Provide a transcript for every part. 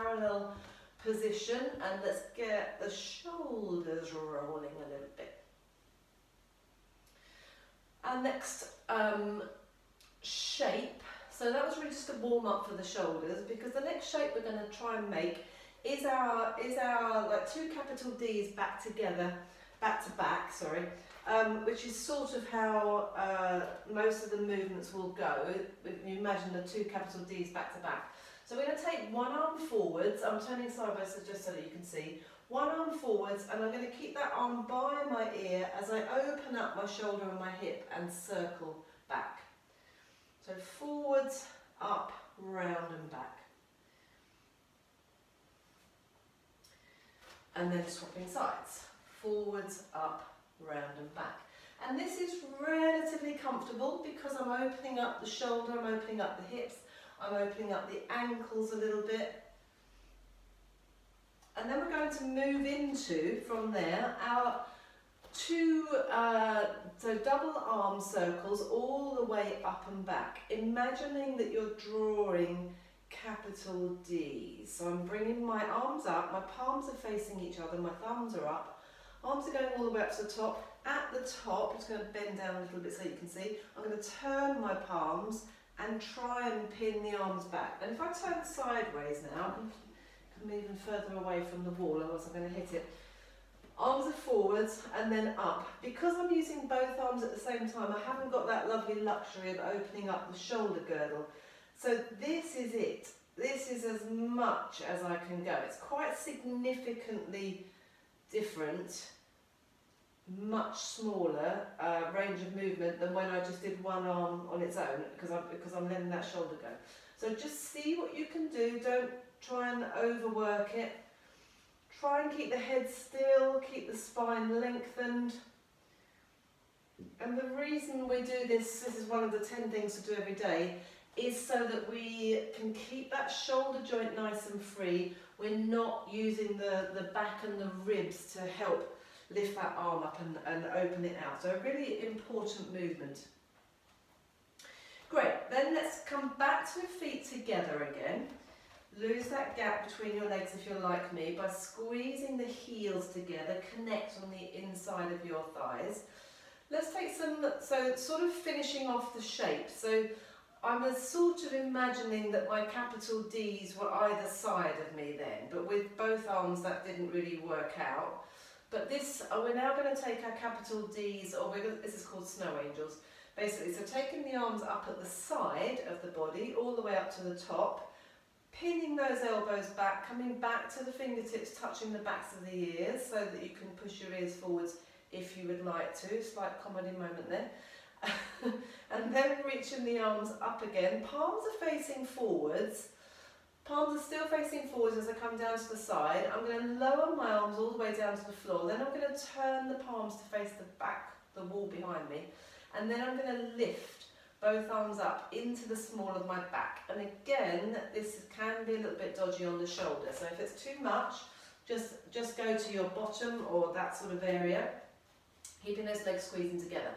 parallel position and let's get the shoulders rolling a little bit. Our next um, shape, so that was really just a warm up for the shoulders because the next shape we're going to try and make is our, is our like two capital D's back together, back to back, sorry, um, which is sort of how uh, most of the movements will go. You imagine the two capital D's back to back. So we're going to take one arm forwards, I'm turning sideways just so that you can see, one arm forwards and I'm going to keep that arm by my ear as I open up my shoulder and my hip and circle back. So forwards, up, round and back. And then swapping sides. Forwards, up, round and back. And this is relatively comfortable because I'm opening up the shoulder, I'm opening up the hips, I'm opening up the ankles a little bit. And then we're going to move into, from there, our two, uh, so double arm circles all the way up and back. Imagining that you're drawing capital D. So I'm bringing my arms up, my palms are facing each other, my thumbs are up, arms are going all the way up to the top. At the top, I'm just going to bend down a little bit so you can see, I'm going to turn my palms and try and pin the arms back. And if I turn sideways now, come even further away from the wall, otherwise I'm going to hit it. Arms are forwards and then up. Because I'm using both arms at the same time, I haven't got that lovely luxury of opening up the shoulder girdle. So this is it. This is as much as I can go. It's quite significantly different, much smaller uh, range of movement than when I just did one arm on its own because I'm, because I'm letting that shoulder go. So just see what you can do. Don't try and overwork it. Try and keep the head still, keep the spine lengthened. And the reason we do this, this is one of the 10 things to do every day, is so that we can keep that shoulder joint nice and free. We're not using the, the back and the ribs to help lift that arm up and, and open it out. So a really important movement. Great, then let's come back to feet together again. Lose that gap between your legs if you're like me by squeezing the heels together, connect on the inside of your thighs. Let's take some, so sort of finishing off the shape. So I'm sort of imagining that my capital D's were either side of me then, but with both arms that didn't really work out. But this, uh, we're now going to take our capital D's, or we're gonna, this is called snow angels, basically. So taking the arms up at the side of the body, all the way up to the top, pinning those elbows back, coming back to the fingertips, touching the backs of the ears so that you can push your ears forwards if you would like to. Slight comedy moment there. and then reaching the arms up again. Palms are facing forwards. Palms are still facing forwards as I come down to the side. I'm going to lower my arms all the way down to the floor. Then I'm going to turn the palms to face the back, the wall behind me. And then I'm going to lift both arms up into the small of my back. And again, this can be a little bit dodgy on the shoulder. So if it's too much, just, just go to your bottom or that sort of area, keeping those legs squeezing together.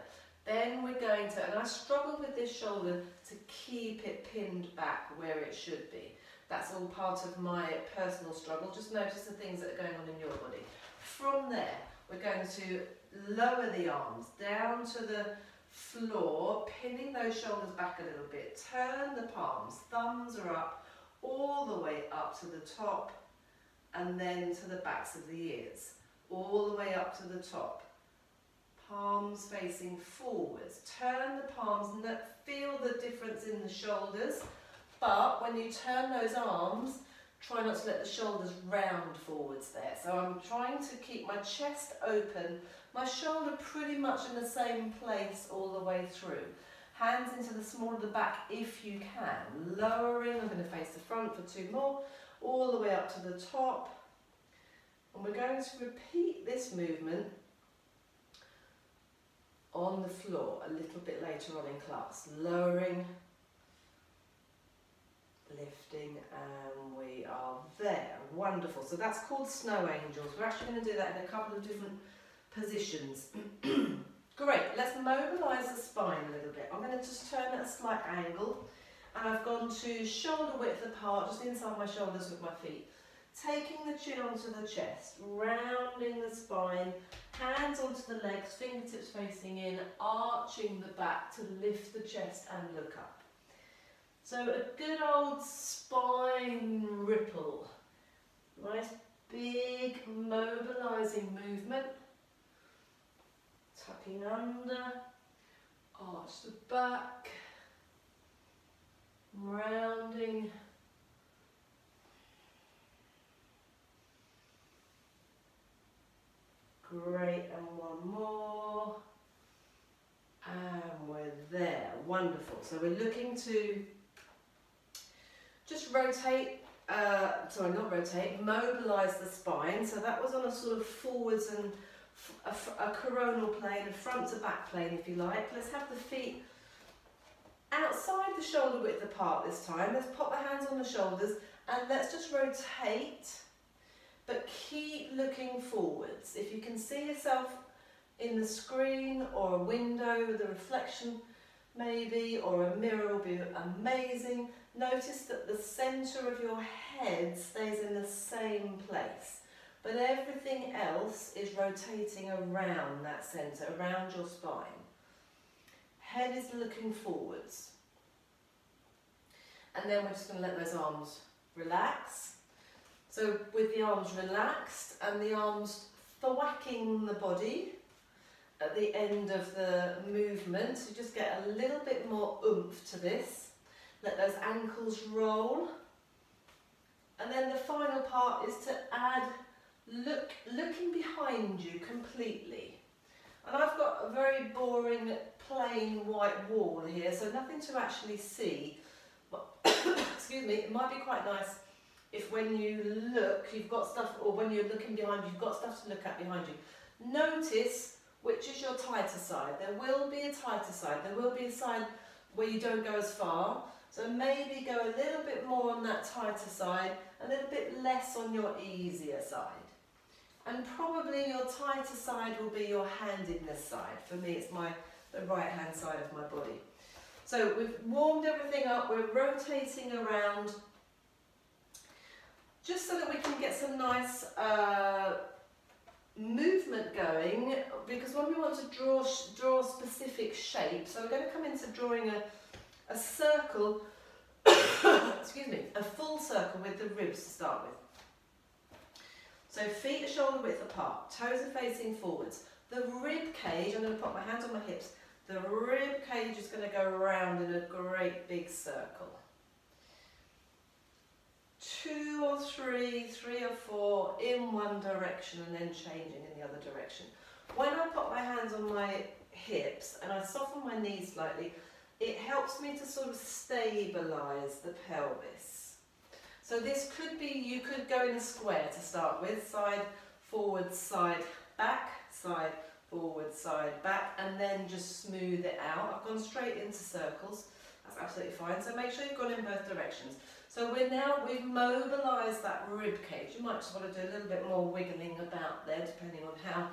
Then we're going to, and I struggle with this shoulder to keep it pinned back where it should be. That's all part of my personal struggle. Just notice the things that are going on in your body. From there, we're going to lower the arms down to the floor, pinning those shoulders back a little bit. Turn the palms, thumbs are up, all the way up to the top, and then to the backs of the ears. All the way up to the top palms facing forwards. Turn the palms, and feel the difference in the shoulders, but when you turn those arms, try not to let the shoulders round forwards there. So I'm trying to keep my chest open, my shoulder pretty much in the same place all the way through. Hands into the small of the back if you can. Lowering, I'm going to face the front for two more, all the way up to the top. And we're going to repeat this movement on the floor a little bit later on in class, lowering, lifting, and we are there. Wonderful. So that's called snow angels. We're actually going to do that in a couple of different positions. Great. Let's mobilise the spine a little bit. I'm going to just turn at a slight angle. and I've gone to shoulder width apart, just inside my shoulders with my feet. Taking the chin onto the chest, rounding the spine, hands onto the legs, fingertips facing in, arching the back to lift the chest and look up. So a good old spine ripple. Nice big mobilising movement. Tucking under, arch the back, rounding Great, and one more. And we're there, wonderful. So we're looking to just rotate, uh, sorry, not rotate, mobilise the spine. So that was on a sort of forwards and a, a coronal plane, a front to back plane if you like. Let's have the feet outside the shoulder width apart this time. Let's pop the hands on the shoulders and let's just rotate, but keep looking forwards. If you can see yourself in the screen or a window with a reflection maybe, or a mirror will be amazing. Notice that the centre of your head stays in the same place, but everything else is rotating around that centre, around your spine. Head is looking forwards. And then we're just going to let those arms relax. So with the arms relaxed and the arms thwacking the body at the end of the movement, you just get a little bit more oomph to this. Let those ankles roll. And then the final part is to add look, looking behind you completely. And I've got a very boring plain white wall here, so nothing to actually see. But, excuse me, it might be quite nice if when you look, you've got stuff, or when you're looking behind you, you've got stuff to look at behind you. Notice which is your tighter side. There will be a tighter side. There will be a side where you don't go as far. So maybe go a little bit more on that tighter side, a little bit less on your easier side. And probably your tighter side will be your handedness side. For me, it's my the right hand side of my body. So we've warmed everything up, we're rotating around just so that we can get some nice uh, movement going because when we want to draw draw specific shapes, so we're going to come into drawing a, a circle, excuse me, a full circle with the ribs to start with. So feet are shoulder width apart, toes are facing forwards. The rib cage, I'm going to put my hands on my hips, the rib cage is going to go around in a great big circle two or three, three or four in one direction and then changing in the other direction. When I put my hands on my hips and I soften my knees slightly, it helps me to sort of stabilise the pelvis. So this could be, you could go in a square to start with, side, forward, side, back, side, forward, side, back, and then just smooth it out. I've gone straight into circles, that's absolutely fine. So make sure you've gone in both directions. So we're now, we've mobilised that rib cage. You might just want to do a little bit more wiggling about there, depending on how,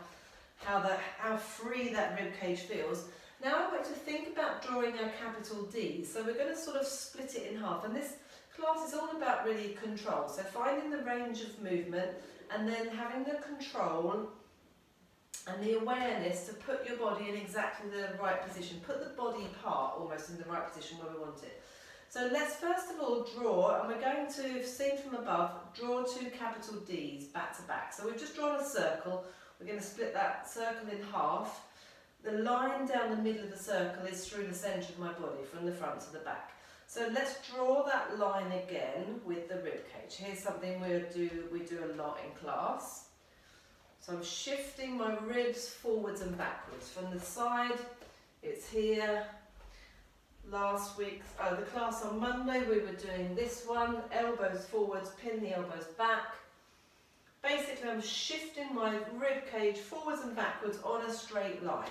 how, that, how free that rib cage feels. Now I want to think about drawing our capital D. So we're going to sort of split it in half. And this class is all about really control. So finding the range of movement and then having the control and the awareness to put your body in exactly the right position. Put the body part almost in the right position where we want it. So let's first of all draw, and we're going to, seen from above, draw two capital Ds back to back. So we've just drawn a circle. We're going to split that circle in half. The line down the middle of the circle is through the centre of my body, from the front to the back. So let's draw that line again with the rib cage. Here's something we do, we do a lot in class. So I'm shifting my ribs forwards and backwards. From the side, it's here, last week, uh, the class on Monday, we were doing this one, elbows forwards, pin the elbows back. Basically, I'm shifting my rib cage forwards and backwards on a straight line.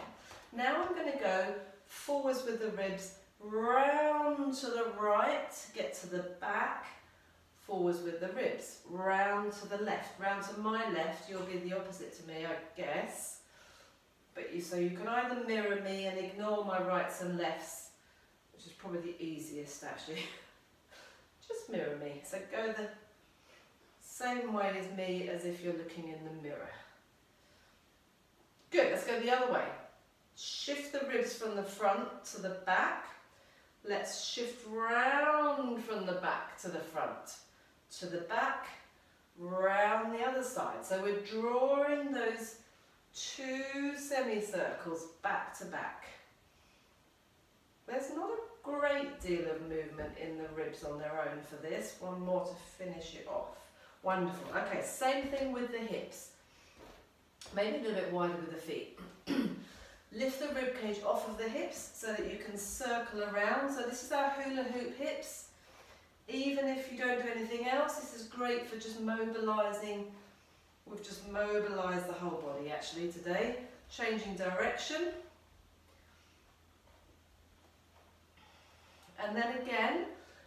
Now I'm going to go forwards with the ribs, round to the right, get to the back, forwards with the ribs, round to the left, round to my left, you'll be the opposite to me, I guess. But you, so you can either mirror me and ignore my rights and lefts which is probably the easiest actually. just mirror me. So go the same way as me as if you're looking in the mirror. Good, let's go the other way. Shift the ribs from the front to the back. Let's shift round from the back to the front, to the back, round the other side. So we're drawing those two semicircles back to back. There's not a great deal of movement in the ribs on their own for this. One more to finish it off. Wonderful. Okay, same thing with the hips. Maybe a little bit wider with the feet. Lift the rib cage off of the hips so that you can circle around. So this is our hula hoop hips. Even if you don't do anything else, this is great for just mobilising. We've just mobilised the whole body actually today. Changing direction. And then again,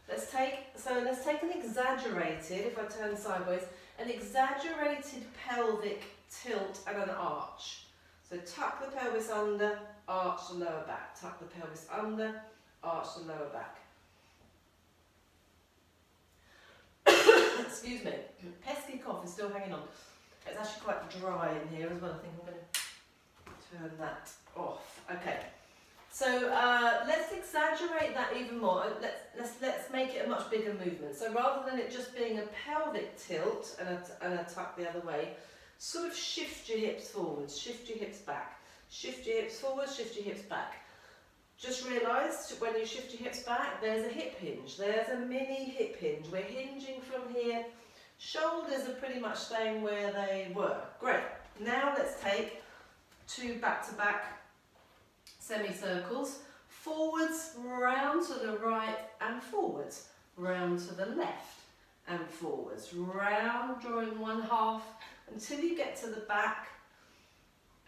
let's take, so let's take an exaggerated, if I turn sideways, an exaggerated pelvic tilt and an arch. So tuck the pelvis under, arch the lower back. Tuck the pelvis under, arch the lower back. Excuse me, pesky cough is still hanging on. It's actually quite dry in here as well. I think I'm going to turn that off. Okay. So uh, let's exaggerate that even more. Let's, let's, let's make it a much bigger movement. So rather than it just being a pelvic tilt and a, and a tuck the other way, sort of shift your hips forwards, shift your hips back, shift your hips forwards, shift your hips back. Just realise when you shift your hips back, there's a hip hinge. There's a mini hip hinge. We're hinging from here. Shoulders are pretty much staying where they were. Great. Now let's take two back-to-back semicircles, forwards, round to the right and forwards, round to the left and forwards, round, drawing one half until you get to the back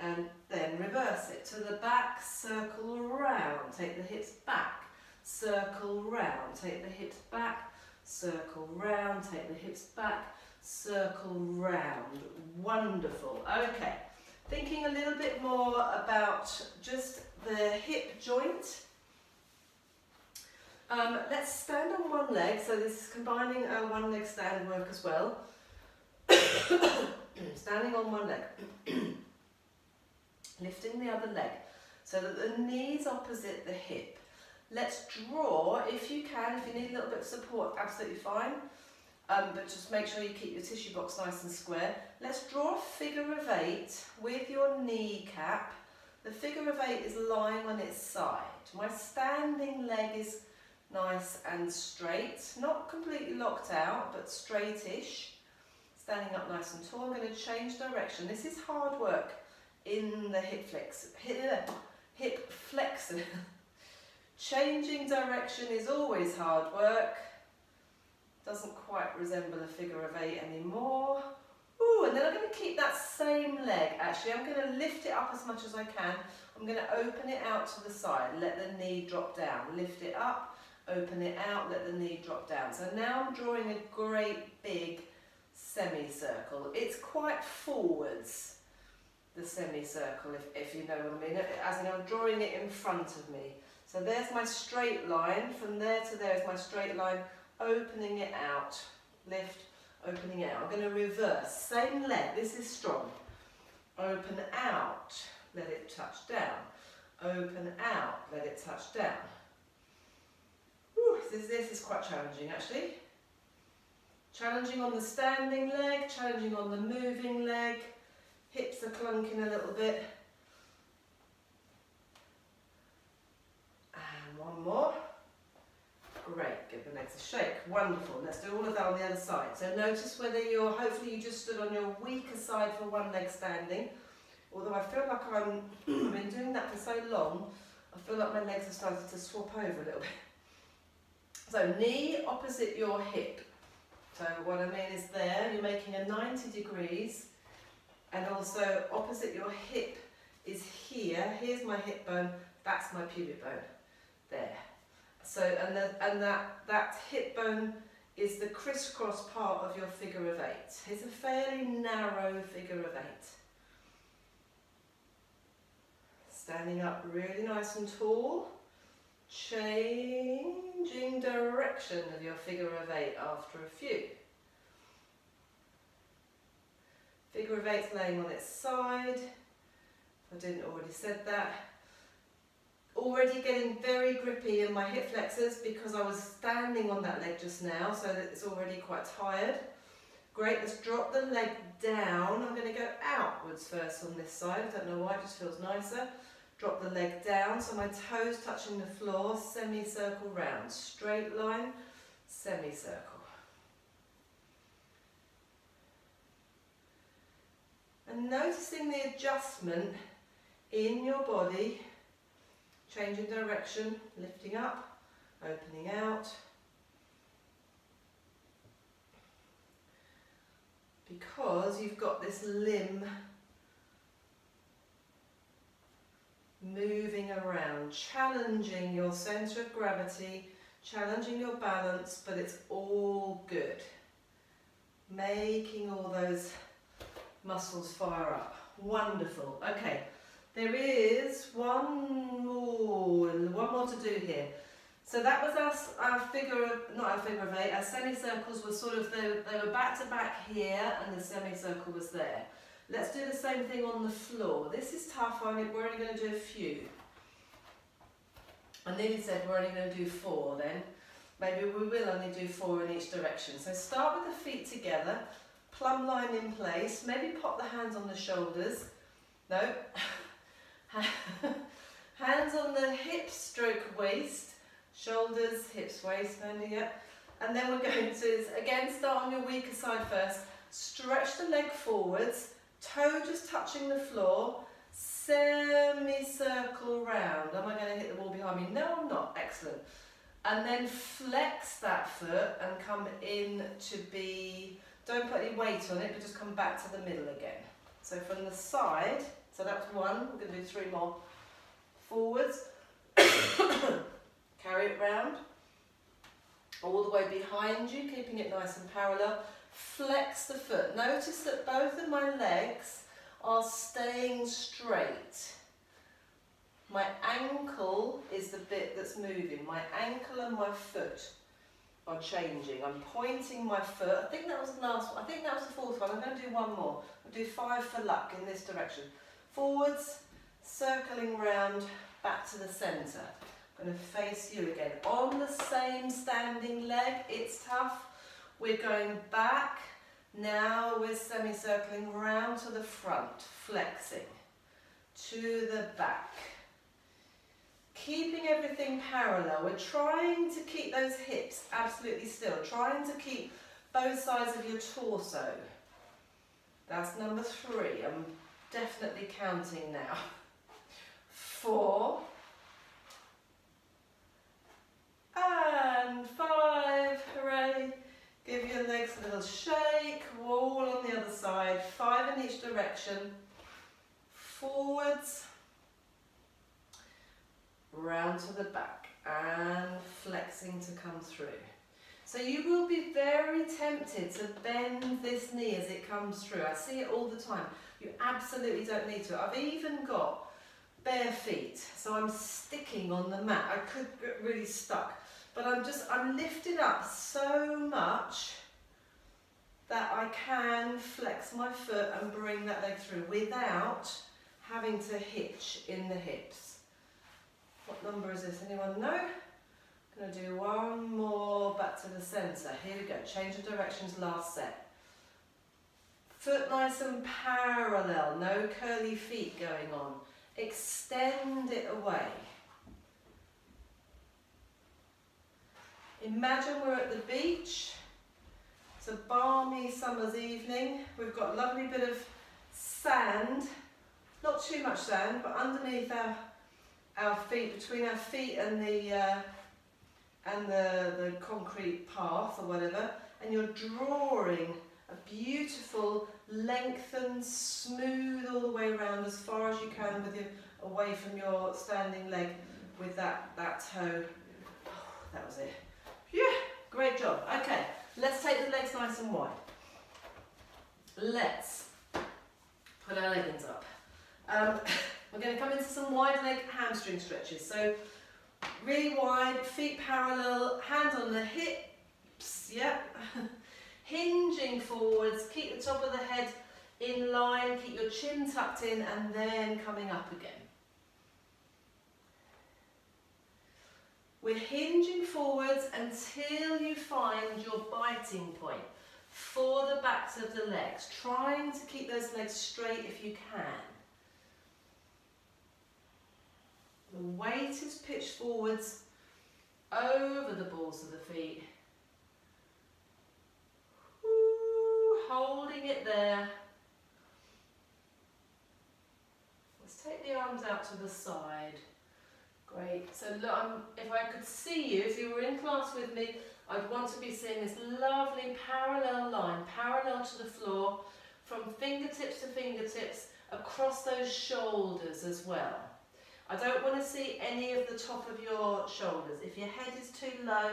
and then reverse it. To the back, circle round, take the hips back, circle round, take the hips back, circle round, take the hips back, circle round. Wonderful. Okay, thinking a little bit more about just the hip joint. Um, let's stand on one leg, so this is combining our one leg stand work as well. Standing on one leg, lifting the other leg so that the knees opposite the hip. Let's draw, if you can, if you need a little bit of support, absolutely fine. Um, but just make sure you keep your tissue box nice and square. Let's draw a figure of eight with your kneecap the figure of eight is lying on its side. My standing leg is nice and straight, not completely locked out, but straightish. Standing up nice and tall. I'm going to change direction. This is hard work in the hip flex. Hip, hip flexor. Changing direction is always hard work. Doesn't quite resemble a figure of eight anymore. Ooh, and then I'm going to keep that same leg. Actually, I'm going to lift it up as much as I can. I'm going to open it out to the side, let the knee drop down. Lift it up, open it out, let the knee drop down. So now I'm drawing a great big semicircle. It's quite forwards, the semicircle, if, if you know what I mean. As in, I'm drawing it in front of me. So there's my straight line. From there to there is my straight line. Opening it out. Lift, opening it out. I'm going to reverse, same leg, this is strong. Open out, let it touch down. Open out, let it touch down. Whew, this, is quite challenging actually. Challenging on the standing leg, challenging on the moving leg. Hips are clunking a little bit. And one more. Great, give the legs a shake. Wonderful. Let's do all of that on the other side. So notice whether you're, hopefully you just stood on your weaker side for one leg standing. Although I feel like I'm, I've been doing that for so long, I feel like my legs are starting to swap over a little bit. So knee opposite your hip. So what I mean is there, you're making a 90 degrees and also opposite your hip is here. Here's my hip bone, that's my pubic bone. There. So, and, the, and that, that hip bone is the crisscross part of your figure of eight. It's a fairly narrow figure of eight. Standing up really nice and tall. Changing direction of your figure of eight after a few. Figure of eight's laying on its side. I didn't already said that. Already getting very grippy in my hip flexors because I was standing on that leg just now, so that it's already quite tired. Great, let's drop the leg down. I'm going to go outwards first on this side. I don't know why, it just feels nicer. Drop the leg down, so my toes touching the floor, semicircle round. Straight line, semicircle. And noticing the adjustment in your body, changing direction, lifting up, opening out. Because you've got this limb moving around, challenging your centre of gravity, challenging your balance, but it's all good. Making all those muscles fire up. Wonderful. Okay, there is one more, one more to do here. So that was our, our figure of, not our figure of eight, our semicircles were sort of, they were back to back here and the semicircle was there. Let's do the same thing on the floor. This is tough, we're only going to do a few. I nearly said we're only going to do four then. Maybe we will only do four in each direction. So start with the feet together, plumb line in place, maybe pop the hands on the shoulders. No. hands on the hips stroke waist, shoulders, hips, waist, only, yeah. And then we're going to, again, start on your weaker side first. Stretch the leg forwards, toe just touching the floor, semicircle round. Am I going to hit the wall behind me? No, I'm not. Excellent. And then flex that foot and come in to be, don't put any weight on it, but just come back to the middle again. So from the side, so that's one, we're going to do three more. Forwards, carry it round, all the way behind you, keeping it nice and parallel flex the foot. Notice that both of my legs are staying straight. My ankle is the bit that's moving. My ankle and my foot are changing. I'm pointing my foot. I think that was the last one. I think that was the fourth one. I'm going to do one more. I'll do five for luck in this direction. Forwards, circling round, back to the centre. I'm going to face you again. On the same standing leg, it's tough. We're going back. Now we're semicircling round to the front, flexing to the back. Keeping everything parallel. We're trying to keep those hips absolutely still. Trying to keep both sides of your torso. That's number three. I'm definitely counting now. Four. And five. Hooray. Give your legs a little shake, wall on the other side, five in each direction, forwards, round to the back and flexing to come through. So you will be very tempted to bend this knee as it comes through. I see it all the time. You absolutely don't need to. I've even got bare feet, so I'm sticking on the mat. I could get really stuck. But I'm just, I'm lifting up so much that I can flex my foot and bring that leg through without having to hitch in the hips. What number is this? Anyone know? I'm going to do one more back to the centre. Here we go. Change of directions, last set. Foot nice and parallel, no curly feet going on. Extend it away. Imagine we're at the beach. It's a balmy summer's evening. We've got a lovely bit of sand, not too much sand, but underneath our our feet, between our feet and the uh, and the, the concrete path or whatever, and you're drawing a beautiful, lengthened, smooth all the way around as far as you can with your away from your standing leg with that, that toe. Oh, that was it. Yeah, great job. Okay, let's take the legs nice and wide. Let's put our leggings up. Um, we're going to come into some wide leg hamstring stretches. So Really wide, feet parallel, hands on the hips, yep. Hinging forwards, keep the top of the head in line, keep your chin tucked in and then coming up again. We're hinging forwards until you find your biting point for the backs of the legs, trying to keep those legs straight if you can. The weight is pitched forwards over the balls of the feet. Ooh, holding it there. Let's take the arms out to the side. Great. So look, I'm, if I could see you, if you were in class with me, I'd want to be seeing this lovely parallel line, parallel to the floor, from fingertips to fingertips, across those shoulders as well. I don't want to see any of the top of your shoulders. If your head is too low,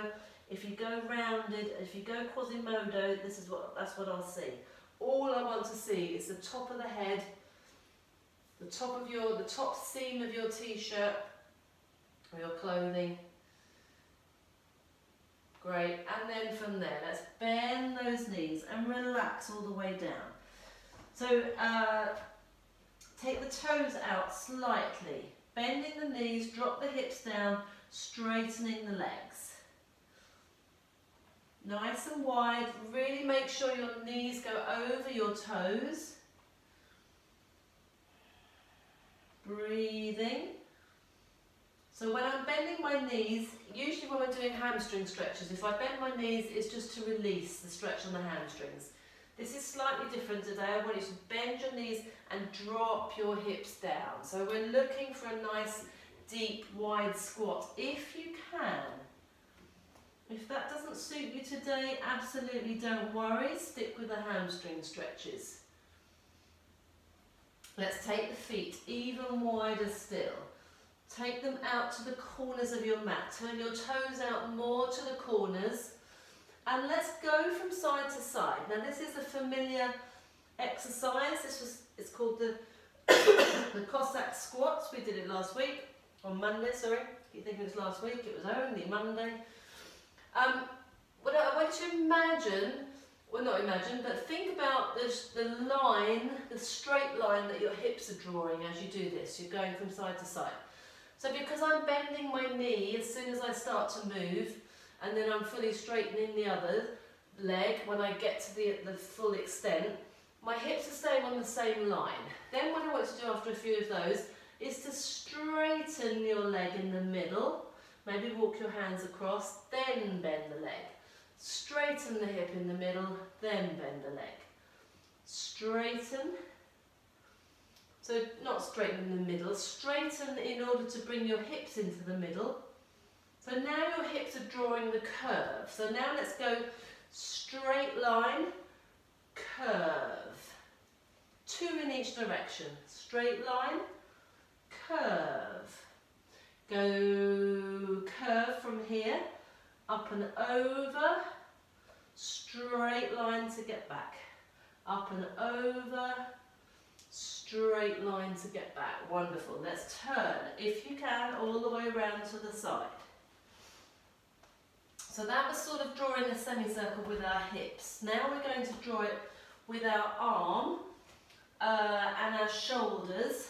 if you go rounded, if you go Quasimodo, this is what that's what I'll see. All I want to see is the top of the head, the top of your the top seam of your t-shirt or your clothing. Great, and then from there, let's bend those knees and relax all the way down. So uh, take the toes out slightly Bending the knees, drop the hips down, straightening the legs. Nice and wide, really make sure your knees go over your toes. Breathing. So when I'm bending my knees, usually when we're doing hamstring stretches, if I bend my knees, it's just to release the stretch on the hamstrings. This is slightly different today. I want you to bend your knees and drop your hips down. So we're looking for a nice, deep, wide squat, if you can. If that doesn't suit you today, absolutely don't worry. Stick with the hamstring stretches. Let's take the feet even wider still. Take them out to the corners of your mat. Turn your toes out more to the corners. And let's go from side to side. Now this is a familiar exercise. It's called the the Cossack squats. We did it last week on Monday. Sorry, you think it was last week? It was only Monday. Um, what I want you to imagine, well not imagine, but think about this, the line, the straight line that your hips are drawing as you do this. You're going from side to side. So because I'm bending my knee as soon as I start to move, and then I'm fully straightening the other leg when I get to the, the full extent. My hips are staying on the same line. Then what I want to do after a few of those is to straighten your leg in the middle. Maybe walk your hands across, then bend the leg. Straighten the hip in the middle, then bend the leg. Straighten. So not straighten in the middle, straighten in order to bring your hips into the middle so now your hips are drawing the curve. So now let's go straight line, curve. Two in each direction. Straight line, curve. Go curve from here, up and over, straight line to get back. Up and over, straight line to get back. Wonderful. Let's turn, if you can, all the way around to the side. So that was sort of drawing a semicircle with our hips. Now we're going to draw it with our arm uh, and our shoulders.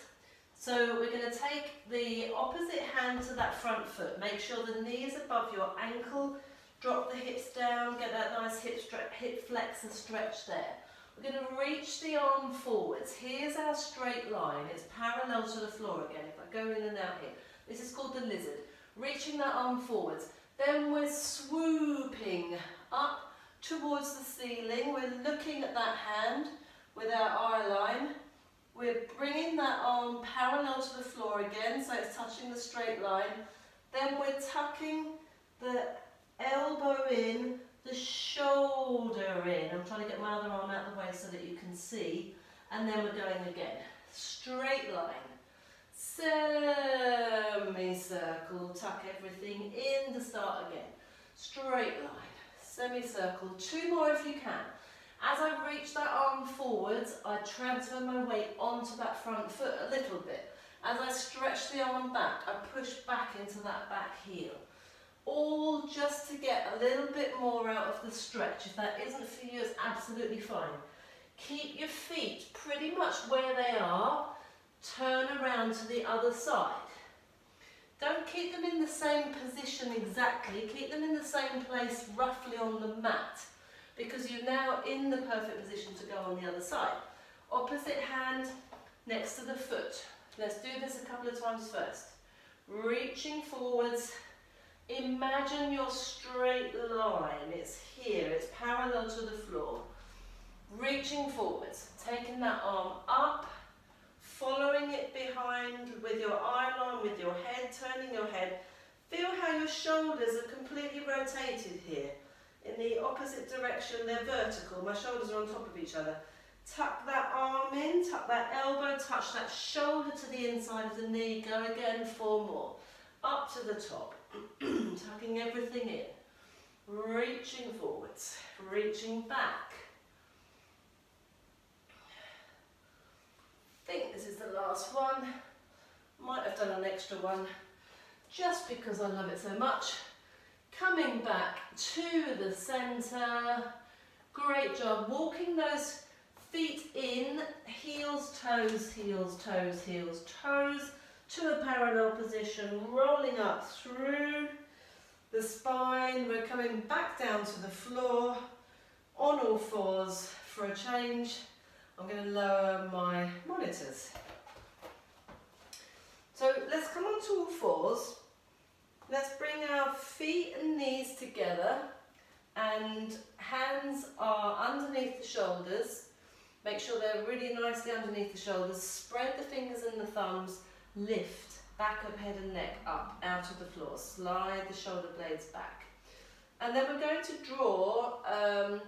So we're going to take the opposite hand to that front foot. Make sure the knee is above your ankle. Drop the hips down, get that nice hip, hip flex and stretch there. We're going to reach the arm forwards. Here's our straight line. It's parallel to the floor again. If I go in and out here. This is called the lizard. Reaching that arm forwards. Then we're swooping up towards the ceiling. We're looking at that hand with our eye line. We're bringing that arm parallel to the floor again, so it's touching the straight line. Then we're tucking the elbow in, the shoulder in. I'm trying to get my other arm out of the way so that you can see. And then we're going again. Straight line semicircle, tuck everything in to start again. Straight line, semicircle, two more if you can. As I reach that arm forwards, I transfer my weight onto that front foot a little bit. As I stretch the arm back, I push back into that back heel. All just to get a little bit more out of the stretch. If that isn't for you, it's absolutely fine. Keep your feet pretty much where they are. Turn around to the other side. Don't keep them in the same position exactly. Keep them in the same place roughly on the mat because you're now in the perfect position to go on the other side. Opposite hand next to the foot. Let's do this a couple of times first. Reaching forwards. Imagine your straight line. It's here. It's parallel to the floor. Reaching forwards. Taking that arm up. Following it behind with your eye line, with your head, turning your head. Feel how your shoulders are completely rotated here. In the opposite direction, they're vertical. My shoulders are on top of each other. Tuck that arm in, tuck that elbow, touch that shoulder to the inside of the knee. Go again, four more. Up to the top, tucking everything in. Reaching forwards, reaching back. I think this is the last one. Might have done an extra one just because I love it so much. Coming back to the centre. Great job. Walking those feet in, heels, toes, heels, toes, heels, toes, to a parallel position, rolling up through the spine. We're coming back down to the floor, on all fours for a change. I'm going to lower my monitors. So let's come on to all fours. Let's bring our feet and knees together and hands are underneath the shoulders Make sure they're really nicely underneath the shoulders. Spread the fingers and the thumbs. Lift back of head and neck up out of the floor. Slide the shoulder blades back. And then we're going to draw um,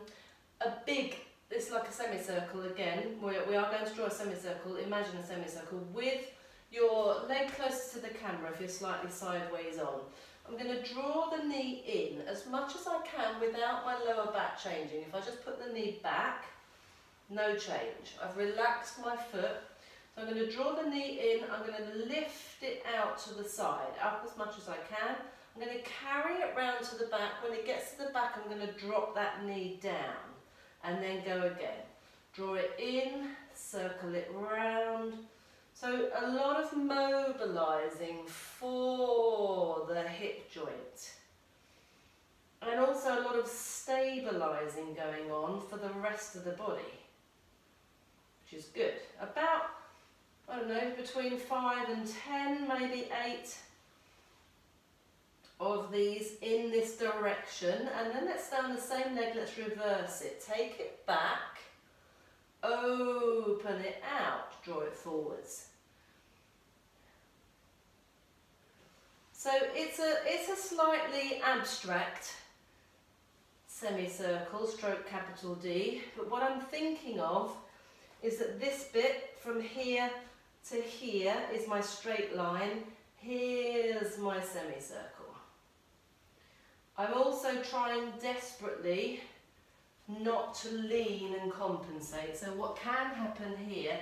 a big, it's like a semicircle again. We're, we are going to draw a semicircle. Imagine a semicircle with your leg closer to the camera if you're slightly sideways on. I'm going to draw the knee in as much as I can without my lower back changing. If I just put the knee back, no change. I've relaxed my foot. So I'm going to draw the knee in, I'm going to lift it out to the side, up as much as I can. I'm going to carry it round to the back. When it gets to the back, I'm going to drop that knee down and then go again. Draw it in, circle it round. So a lot of mobilising for the hip joint. And also a lot of stabilising going on for the rest of the body which is good. About, I don't know, between five and 10, maybe eight of these in this direction. And then let's down the same leg, let's reverse it. Take it back, open it out, draw it forwards. So it's a, it's a slightly abstract semicircle, stroke capital D, but what I'm thinking of is that this bit from here to here is my straight line. Here's my semicircle. I'm also trying desperately not to lean and compensate. So what can happen here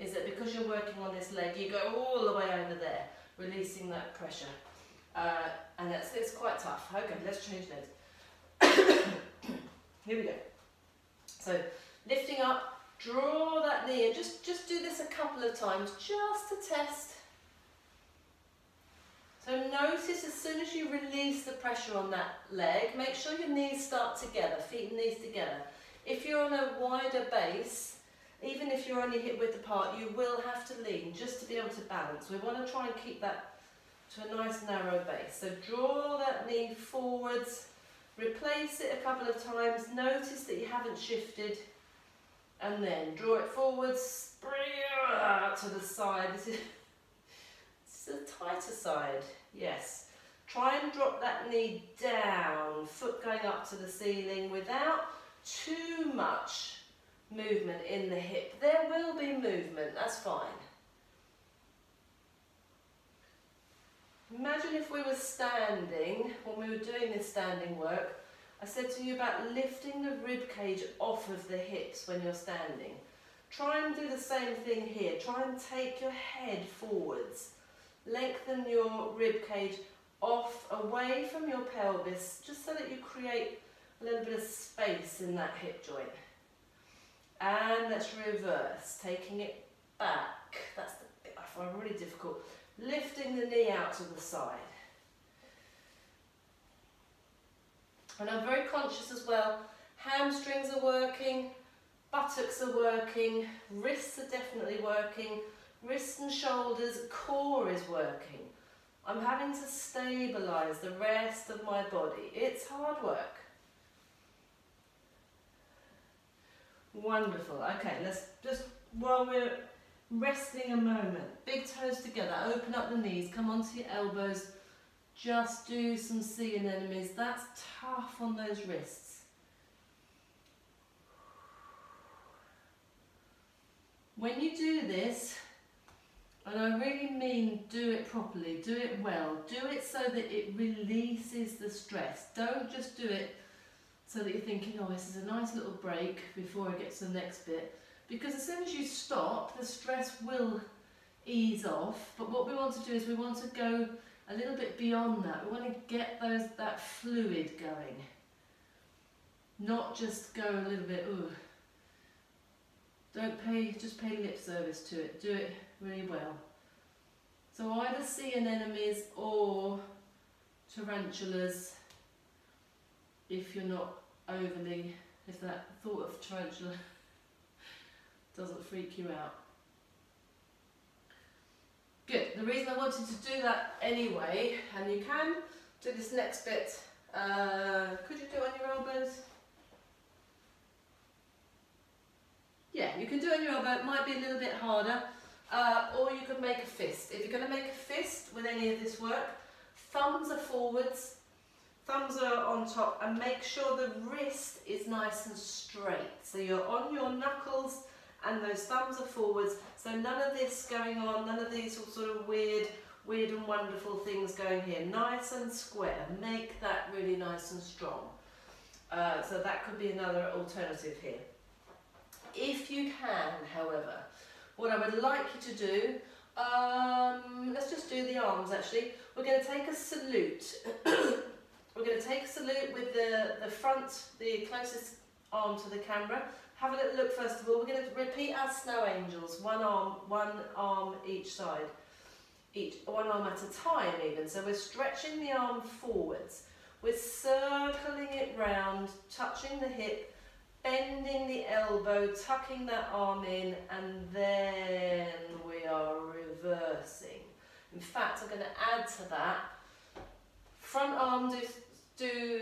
is that because you're working on this leg, you go all the way over there, releasing that pressure. Uh, and that's it's quite tough. Okay, let's change legs. Here we go. So lifting up, Draw that knee in. Just, just do this a couple of times just to test. So notice as soon as you release the pressure on that leg, make sure your knees start together, feet and knees together. If you're on a wider base, even if you're only hip width apart, you will have to lean just to be able to balance. We want to try and keep that to a nice narrow base. So draw that knee forwards, replace it a couple of times, notice that you haven't shifted and then draw it forwards, to the side. This is, this is the tighter side, yes. Try and drop that knee down, foot going up to the ceiling without too much movement in the hip. There will be movement, that's fine. Imagine if we were standing, when we were doing this standing work, I said to you about lifting the rib cage off of the hips when you're standing. Try and do the same thing here. Try and take your head forwards. Lengthen your rib cage off, away from your pelvis, just so that you create a little bit of space in that hip joint. And let's reverse, taking it back. That's the bit I find really difficult. Lifting the knee out to the side. And I'm very conscious as well, hamstrings are working, buttocks are working, wrists are definitely working, wrists and shoulders, core is working. I'm having to stabilise the rest of my body. It's hard work. Wonderful. Okay, let's just, while we're resting a moment, big toes together, open up the knees, come onto your elbows, just do some sea anemones. That's tough on those wrists. When you do this, and I really mean do it properly, do it well, do it so that it releases the stress. Don't just do it so that you're thinking, oh, this is a nice little break before I get to the next bit. Because as soon as you stop, the stress will ease off. But what we want to do is we want to go a little bit beyond that. We want to get those that fluid going. Not just go a little bit, ooh. Don't pay, just pay lip service to it. Do it really well. So either sea anemones or tarantulas if you're not overly, if that thought of tarantula doesn't freak you out. Good, the reason I wanted to do that anyway, and you can do this next bit, uh, could you do it on your elbows? Yeah, you can do it on your elbow, it might be a little bit harder, uh, or you could make a fist. If you're going to make a fist with any of this work, thumbs are forwards, thumbs are on top and make sure the wrist is nice and straight. So you're on your knuckles and those thumbs are forwards. So none of this going on, none of these sort of weird, weird and wonderful things going here. Nice and square, make that really nice and strong. Uh, so that could be another alternative here. If you can, however, what I would like you to do, um, let's just do the arms actually. We're going to take a salute. We're going to take a salute with the, the front, the closest arm to the camera. Have a little look first of all. We're going to repeat our snow angels, one arm, one arm each side, each one arm at a time even. So we're stretching the arm forwards. We're circling it round, touching the hip, bending the elbow, tucking that arm in, and then we are reversing. In fact, I'm going to add to that front arm, do, do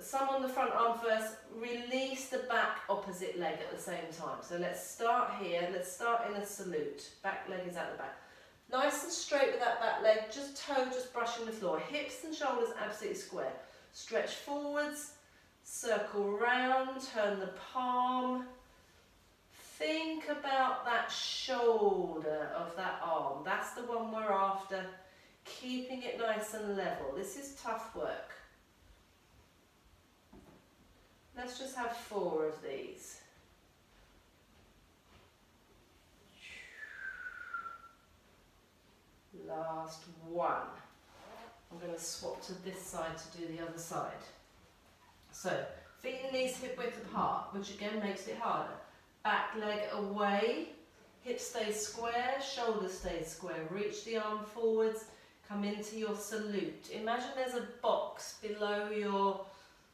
some on the front arm first, release the back opposite leg at the same time. So let's start here, let's start in a salute. Back leg is at the back. Nice and straight with that back leg, just toe just brushing the floor. Hips and shoulders absolutely square. Stretch forwards, circle round, turn the palm. Think about that shoulder of that arm. That's the one we're after keeping it nice and level. This is tough work. Let's just have four of these. Last one. I'm going to swap to this side to do the other side. So, feet and knees hip width apart, which again makes it harder. Back leg away, hip stays square, shoulder stays square. Reach the arm forwards, Come into your salute. Imagine there's a box below your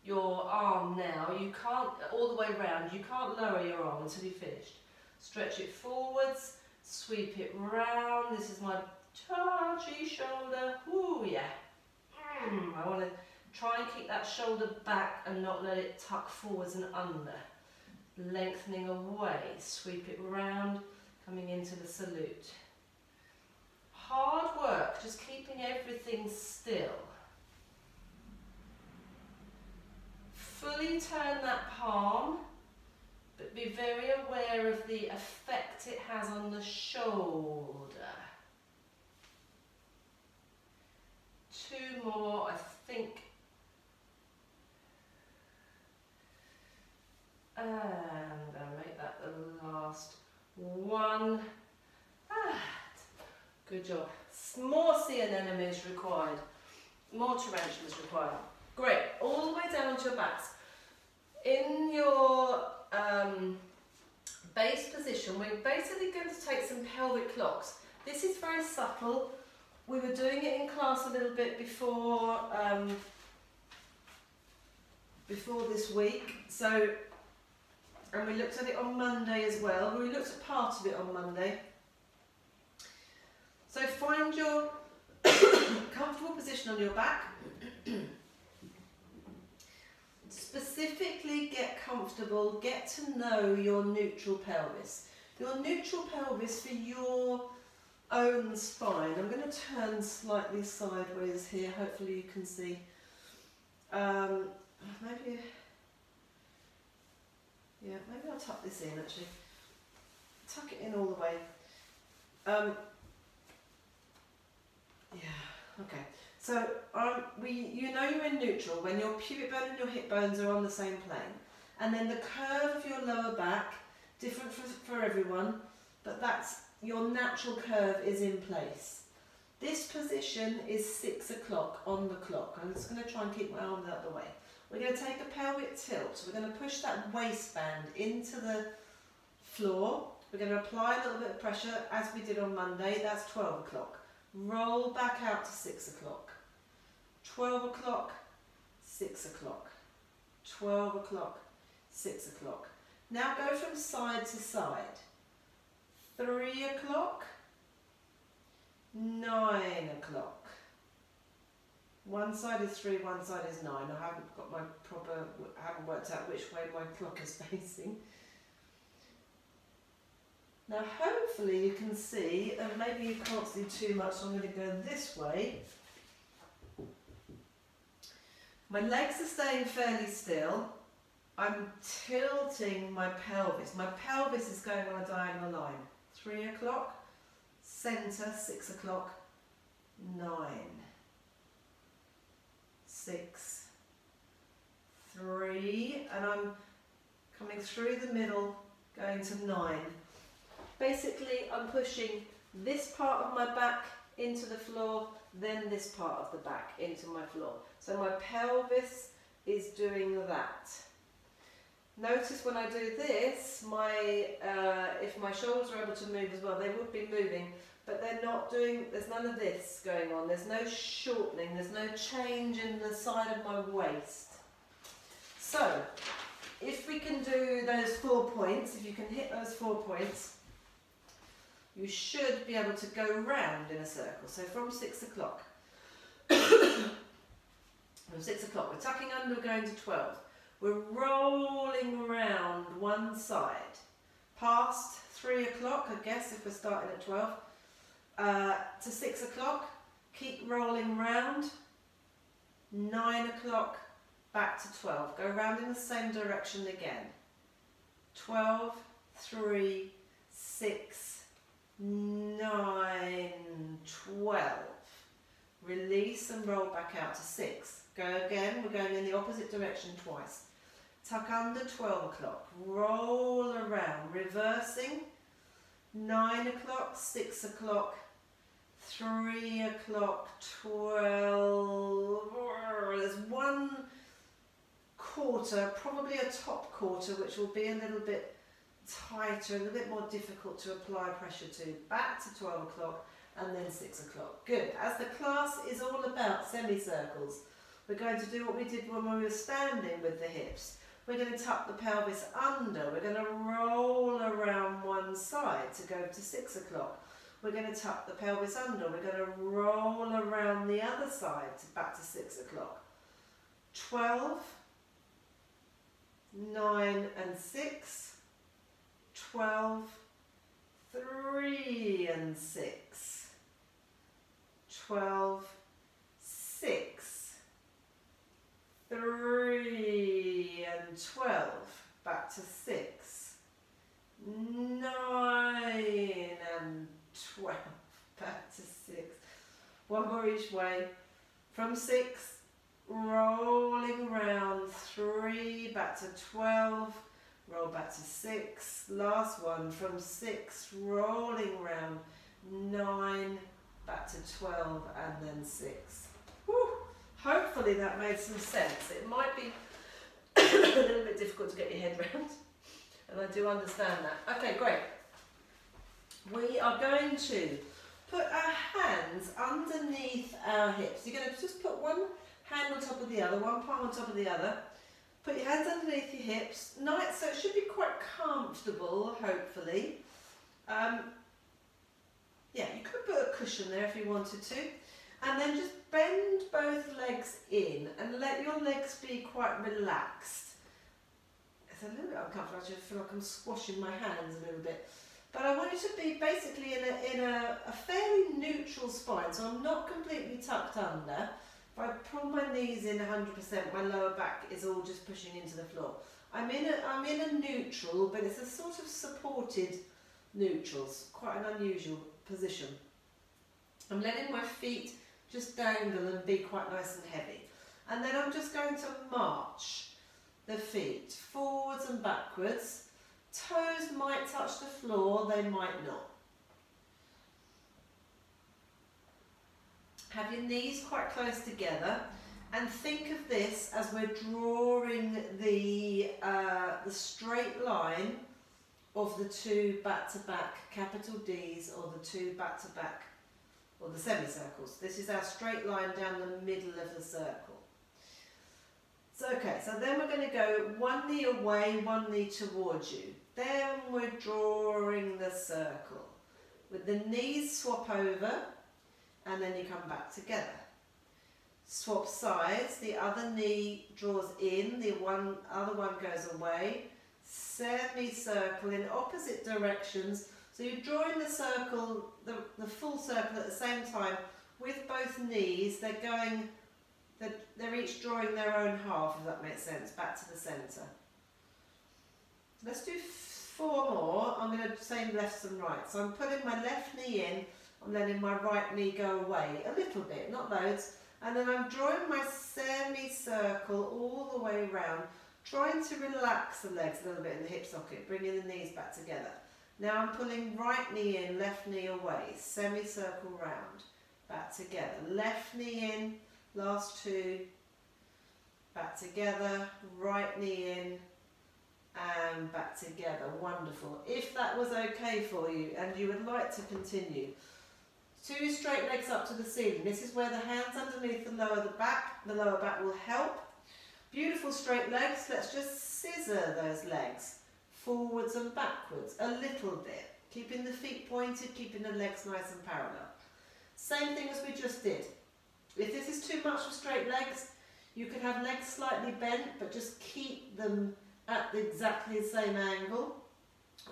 your arm now. You can't, all the way around, you can't lower your arm until you've finished. Stretch it forwards, sweep it round. This is my touchy shoulder. Ooh, yeah. Mm, I want to try and keep that shoulder back and not let it tuck forwards and under. Lengthening away, sweep it round, coming into the salute hard work, just keeping everything still. Fully turn that palm, but be very aware of the effect it has on the shoulder. Two more, I think. And to make that the last one, ah, good job. More sea anemones required, more tarantulas required. Great, all the way down to your backs. In your um, base position, we're basically going to take some pelvic clocks. This is very subtle. We were doing it in class a little bit before um, before this week. So, and we looked at it on Monday as well. We looked at part of it on Monday. So find your comfortable position on your back. Specifically get comfortable, get to know your neutral pelvis. Your neutral pelvis for your own spine. I'm going to turn slightly sideways here, hopefully you can see. Um, maybe, yeah, maybe I'll tuck this in actually. Tuck it in all the way. Um, yeah, okay. So um, we, you know you're in neutral when your pubic bone and your hip bones are on the same plane. And then the curve of your lower back, different for, for everyone, but that's your natural curve is in place. This position is six o'clock on the clock. I'm just going to try and keep my out the way. We're going to take a pelvic tilt. So We're going to push that waistband into the floor. We're going to apply a little bit of pressure as we did on Monday. That's 12 o'clock. Roll back out to 6 o'clock. 12 o'clock, 6 o'clock. 12 o'clock, 6 o'clock. Now go from side to side. 3 o'clock, 9 o'clock. One side is 3, one side is 9. I haven't got my proper, I haven't worked out which way my clock is facing. Now hopefully you can see, and maybe you can't see too much, so I'm going to go this way. My legs are staying fairly still. I'm tilting my pelvis. My pelvis is going on a diagonal line. Three o'clock, centre, six o'clock, nine, six, three, and I'm coming through the middle, going to nine, Basically, I'm pushing this part of my back into the floor, then this part of the back into my floor. So my pelvis is doing that. Notice when I do this, my uh, if my shoulders are able to move as well, they would be moving, but they're not doing, there's none of this going on. There's no shortening, there's no change in the side of my waist. So, if we can do those four points, if you can hit those four points, you should be able to go round in a circle. So from six o'clock, from six o'clock, we're tucking under, we're going to 12. We're rolling around one side, past three o'clock, I guess, if we're starting at 12, uh, to six o'clock, keep rolling round, nine o'clock, back to 12. Go round in the same direction again. 12, 3, 6, nine, twelve. Release and roll back out to six. Go again, we're going in the opposite direction twice. Tuck under 12 o'clock, roll around, reversing, 9 o'clock, 6 o'clock, 3 o'clock, 12, there's one quarter, probably a top quarter, which will be a little bit tighter, a little bit more difficult to apply pressure to. Back to 12 o'clock and then 6 o'clock. Good. As the class is all about semicircles, we're going to do what we did when we were standing with the hips. We're going to tuck the pelvis under. We're going to roll around one side to go to 6 o'clock. We're going to tuck the pelvis under. We're going to roll around the other side to back to 6 o'clock. 12, 9 and 6, 12, 3 and 6, 12, 6, 3 and 12, back to 6, 9 and 12, back to 6, one more each way, from 6, rolling round, 3, back to 12, roll back to six, last one from six, rolling round, nine, back to 12 and then six. Hopefully that made some sense. It might be a little bit difficult to get your head around and I do understand that. Okay, great. We are going to put our hands underneath our hips. You're going to just put one hand on top of the other, one palm on top of the other. Put your hands underneath your hips. Nice, so it should be quite comfortable, hopefully. Um, yeah, you could put a cushion there if you wanted to. And then just bend both legs in and let your legs be quite relaxed. It's a little bit uncomfortable, I just feel like I'm squashing my hands a little bit. But I want you to be basically in a, in a, a fairly neutral spine, so I'm not completely tucked under. If I pull my knees in 100%, my lower back is all just pushing into the floor. I'm in a, I'm in a neutral, but it's a sort of supported neutrals, quite an unusual position. I'm letting my feet just dangle and be quite nice and heavy. And then I'm just going to march the feet forwards and backwards. Toes might touch the floor, they might not. Have your knees quite close together and think of this as we're drawing the, uh, the straight line of the two back-to-back -back capital Ds or the two back-to-back -back, or the semicircles. This is our straight line down the middle of the circle. So okay, so then we're going to go one knee away, one knee towards you. Then we're drawing the circle. With the knees swap over and then you come back together. Swap sides, the other knee draws in, the one other one goes away. Semicircle in opposite directions. So you're drawing the circle, the, the full circle at the same time with both knees. They're going, they're, they're each drawing their own half, if that makes sense, back to the centre. Let's do four more. I'm going to say left and right. So I'm putting my left knee in, I'm letting my right knee go away a little bit, not loads. And then I'm drawing my semicircle all the way around, trying to relax the legs a little bit in the hip socket, bringing the knees back together. Now I'm pulling right knee in, left knee away, semicircle round, back together. Left knee in, last two, back together, right knee in, and back together. Wonderful. If that was okay for you and you would like to continue, two straight legs up to the ceiling. This is where the hands underneath the lower the back, the lower back will help. Beautiful straight legs. Let's just scissor those legs forwards and backwards a little bit. Keeping the feet pointed, keeping the legs nice and parallel. Same thing as we just did. If this is too much for straight legs, you could have legs slightly bent, but just keep them at exactly the same angle.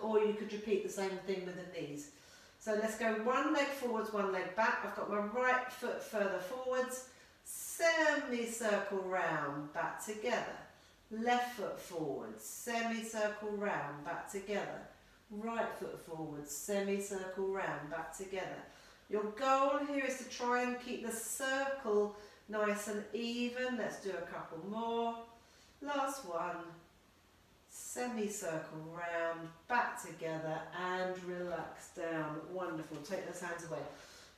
Or you could repeat the same thing with the knees. So let's go one leg forwards, one leg back. I've got my right foot further forwards, semicircle round, back together. Left foot forwards, semicircle round, back together. Right foot forwards, semicircle round, back together. Your goal here is to try and keep the circle nice and even. Let's do a couple more. Last one. Semicircle round, back together and relax down. Wonderful. Take those hands away.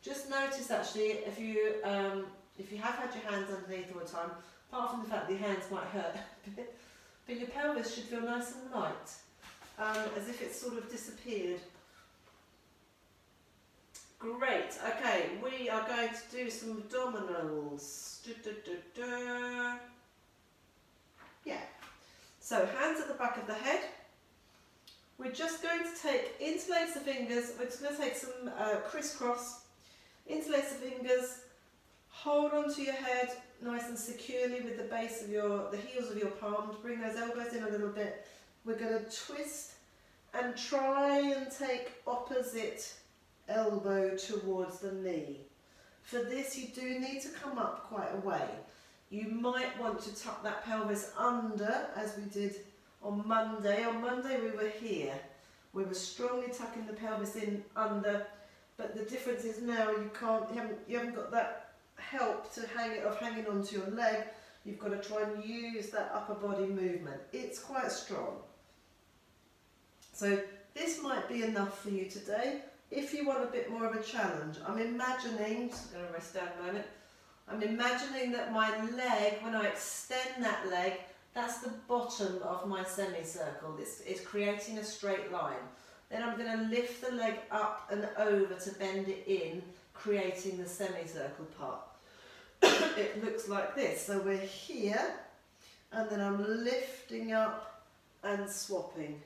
Just notice actually if you um, if you have had your hands underneath all the time, apart from the fact that your hands might hurt a bit, but your pelvis should feel nice and light, um, as if it's sort of disappeared. Great, okay, we are going to do some abdominals. Du, du, du, yeah, so hands at the back of the head. We're just going to take, interlace the fingers, we're just going to take some uh, crisscross, interlace the fingers, hold onto your head nice and securely with the base of your, the heels of your palms, bring those elbows in a little bit. We're going to twist and try and take opposite elbow towards the knee. For this you do need to come up quite a way. You might want to tuck that pelvis under as we did on Monday. On Monday we were here. We were strongly tucking the pelvis in under but the difference is now you can't you haven't, you haven't got that help to hang it of hanging onto your leg. You've got to try and use that upper body movement. It's quite strong. So this might be enough for you today. If you want a bit more of a challenge, I'm imagining, just going to rest down a moment, I'm imagining that my leg, when I extend that leg, that's the bottom of my semicircle. It's, it's creating a straight line. Then I'm going to lift the leg up and over to bend it in, creating the semicircle part. It looks like this. So we're here, and then I'm lifting up and swapping,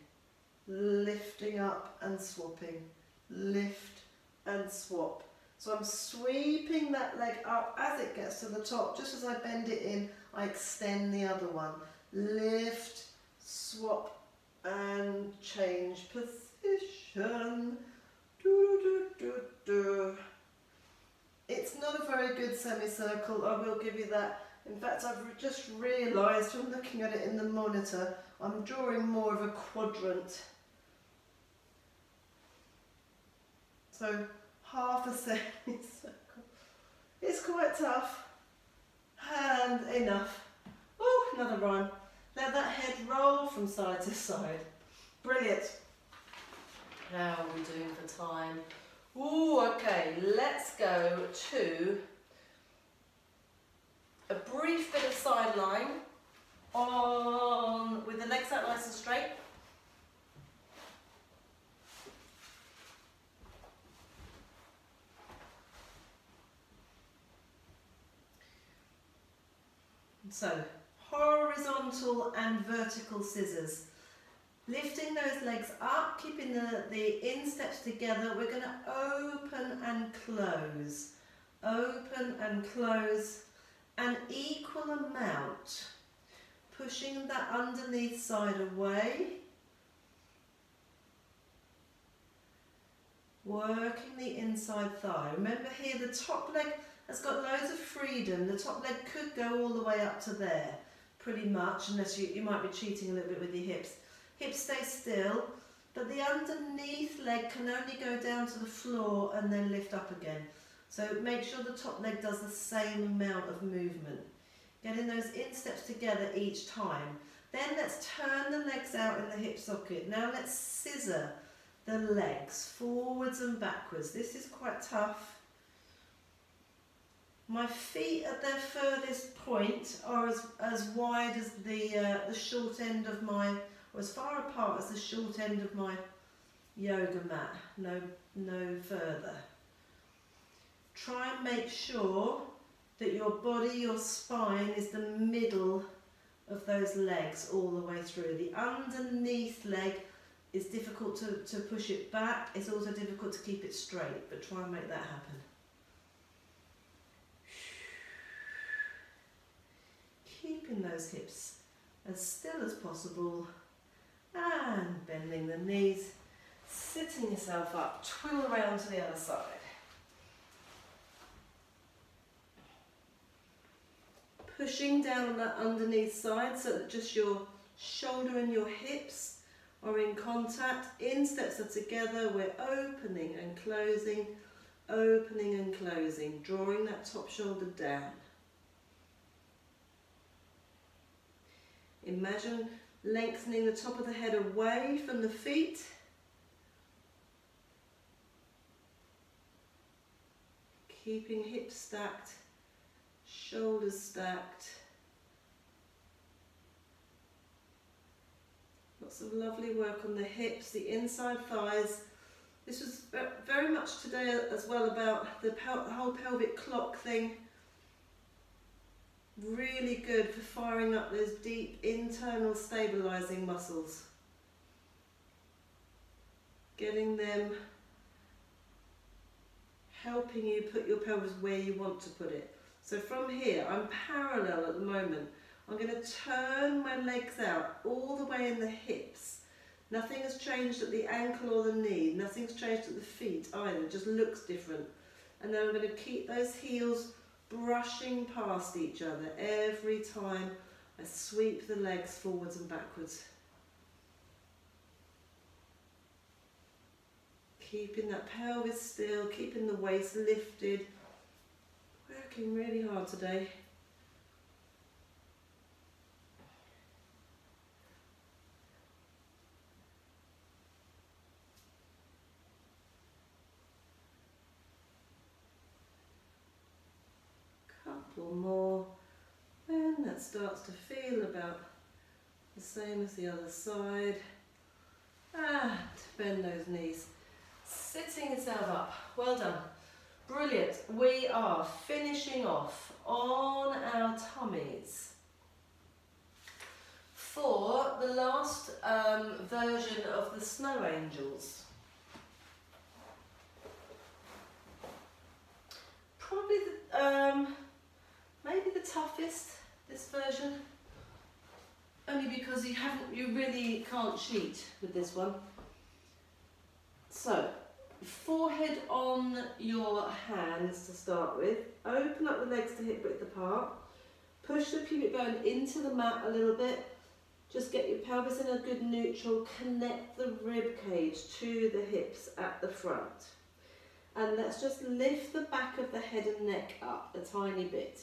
lifting up and swapping, lift and swap. So I'm sweeping that leg up as it gets to the top. Just as I bend it in, I extend the other one. Lift, swap and change position. Do, do, do, do. It's not a very good semicircle, I will give you that. In fact, I've just realised from looking at it in the monitor, I'm drawing more of a quadrant. So half a semicircle. It's quite tough. And enough. Oh, another rhyme. Let that head roll from side to side. Brilliant. How are we doing for time? Oh, okay, let's go to a brief bit of side-lying on with the legs out nice and straight. So, horizontal and vertical scissors. Lifting those legs up, keeping the, the insteps together, we're going to open and close. Open and close an equal amount. Pushing that underneath side away. Working the inside thigh. Remember here the top leg has got loads of freedom. The top leg could go all the way up to there, pretty much, unless you, you might be cheating a little bit with your hips. Hips stay still, but the underneath leg can only go down to the floor and then lift up again. So make sure the top leg does the same amount of movement. Getting those insteps together each time. Then let's turn the legs out in the hip socket. Now let's scissor the legs forwards and backwards. This is quite tough. My feet at their furthest point are as, as wide as the, uh, the short end of my, or as far apart as the short end of my yoga mat, no, no further. Try and make sure that your body, your spine is the middle of those legs all the way through. The underneath leg is difficult to, to push it back. It's also difficult to keep it straight, but try and make that happen. keeping those hips as still as possible and bending the knees, sitting yourself up, twiddle around to the other side. Pushing down that underneath side so that just your shoulder and your hips are in contact. Insteps are together, we're opening and closing, opening and closing, drawing that top shoulder down. Imagine lengthening the top of the head away from the feet. Keeping hips stacked, shoulders stacked. Lots of lovely work on the hips, the inside thighs. This was very much today as well about the whole pelvic clock thing Really good for firing up those deep internal stabilizing muscles. Getting them helping you put your pelvis where you want to put it. So from here, I'm parallel at the moment. I'm going to turn my legs out all the way in the hips. Nothing has changed at the ankle or the knee. Nothing's changed at the feet either. It just looks different. And then I'm going to keep those heels brushing past each other every time I sweep the legs forwards and backwards. Keeping that pelvis still, keeping the waist lifted. Working really hard today. Couple more. And that starts to feel about the same as the other side. And bend those knees. Sitting yourself up. Well done. Brilliant. We are finishing off on our tummies for the last um, version of the snow angels. Probably the, um, maybe the toughest, this version. Only because you haven't, you really can't cheat with this one. So, forehead on your hands to start with. Open up the legs to hip width apart. Push the pubic bone into the mat a little bit. Just get your pelvis in a good neutral. Connect the rib cage to the hips at the front. And let's just lift the back of the head and neck up a tiny bit.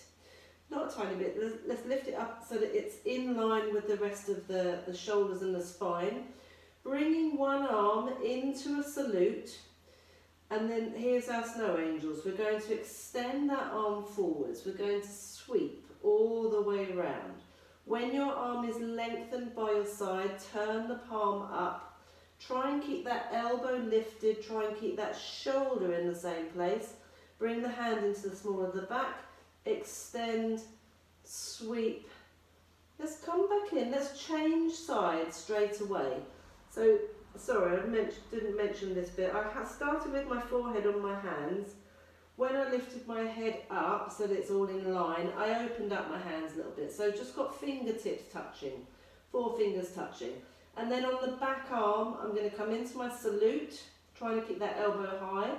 Not a tiny bit, let's lift it up so that it's in line with the rest of the, the shoulders and the spine. Bringing one arm into a salute. And then here's our snow angels. We're going to extend that arm forwards. We're going to sweep all the way around. When your arm is lengthened by your side, turn the palm up. Try and keep that elbow lifted. Try and keep that shoulder in the same place. Bring the hand into the small of the back. Extend, sweep. Let's come back in. Let's change sides straight away. So, sorry, I didn't mention this bit. I started with my forehead on my hands when I lifted my head up so that it's all in line, I opened up my hands a little bit. So just got fingertips touching, four fingers touching. And then on the back arm, I'm going to come into my salute, trying to keep that elbow high.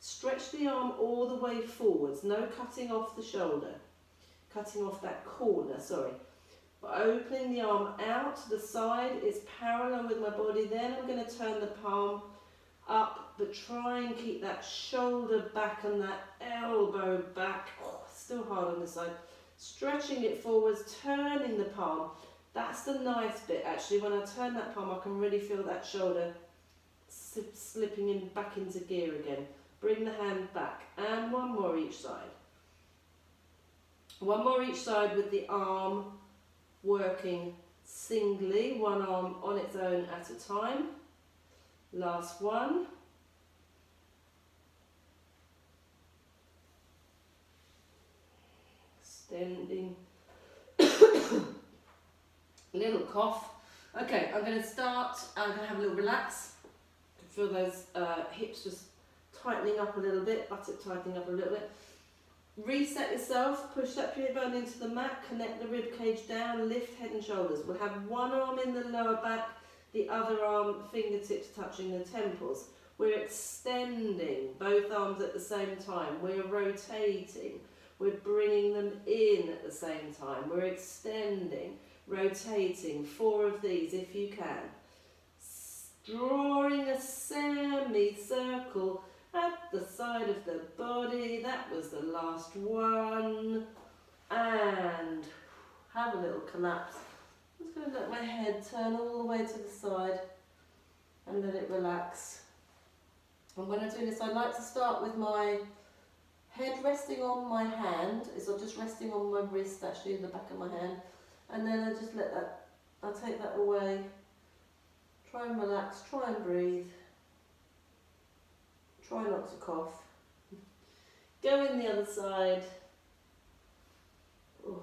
Stretch the arm all the way forwards, no cutting off the shoulder, cutting off that corner, sorry. But opening the arm out to the side is parallel with my body. Then I'm going to turn the palm up, but try and keep that shoulder back and that elbow back. Oh, still hard on the side. Stretching it forwards, turning the palm. That's the nice bit actually. When I turn that palm, I can really feel that shoulder slipping in back into gear again. Bring the hand back and one more each side. One more each side with the arm working singly, one arm on its own at a time. Last one. Extending. little cough. Okay, I'm going to start, I'm going to have a little relax. Feel those uh, hips just tightening up a little bit, buttock tightening up a little bit. Reset yourself, push that pubic bone into the mat, connect the rib cage down, lift head and shoulders. We'll have one arm in the lower back, the other arm fingertips touching the temples. We're extending both arms at the same time. We're rotating. We're bringing them in at the same time. We're extending, rotating, four of these if you can. Drawing a semicircle at the side of the body. That was the last one. And have a little collapse I'm just going to let my head turn all the way to the side and let it relax. And when I do this, I like to start with my head resting on my hand, or just resting on my wrist actually, in the back of my hand. And then I just let that, I'll take that away. Try and relax, try and breathe. Try not to cough. Go in the other side. Oh.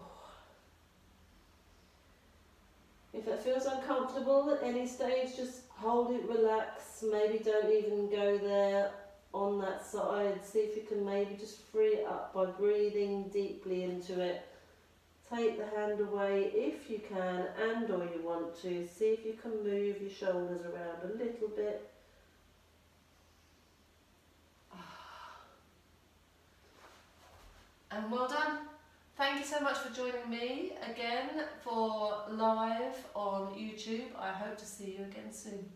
If it feels uncomfortable at any stage, just hold it, relax. Maybe don't even go there on that side. See if you can maybe just free it up by breathing deeply into it. Take the hand away if you can and or you want to. See if you can move your shoulders around a little bit. And well done. Thank you so much for joining me again for live on YouTube. I hope to see you again soon.